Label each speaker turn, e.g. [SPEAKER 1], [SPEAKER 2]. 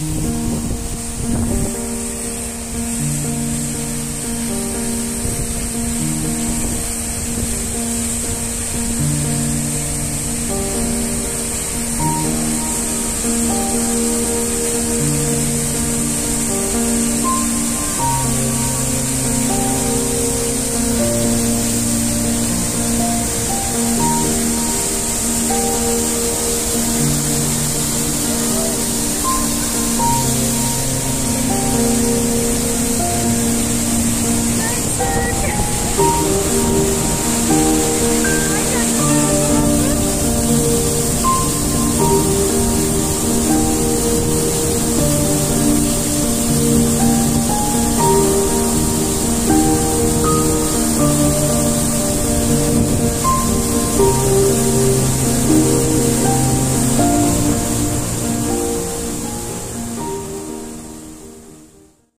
[SPEAKER 1] Bye.